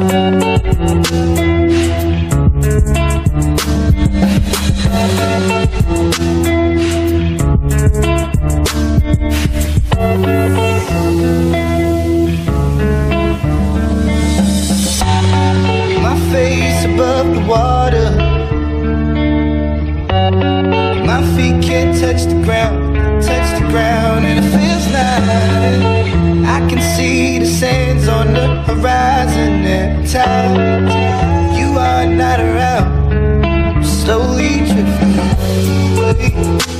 My touch the ground, touch the ground, and it feels like I can see the sands on the horizon at times. You are not around, I'm slowly drifting away.